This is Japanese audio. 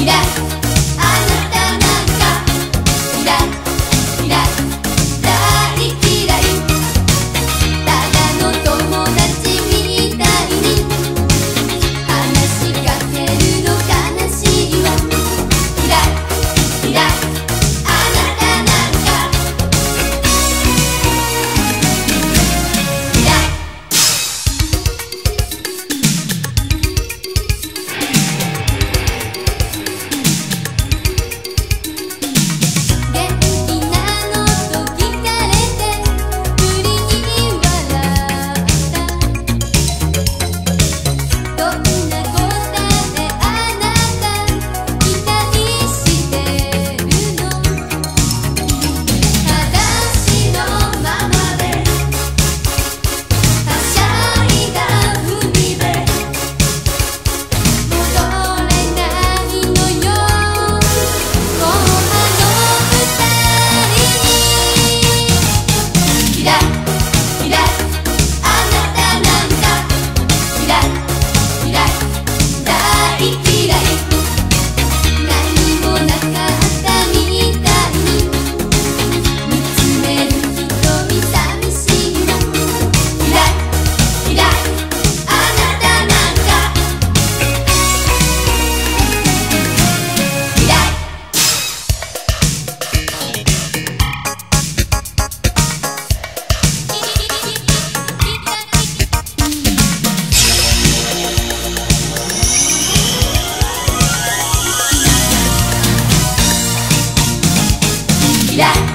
キラ yeah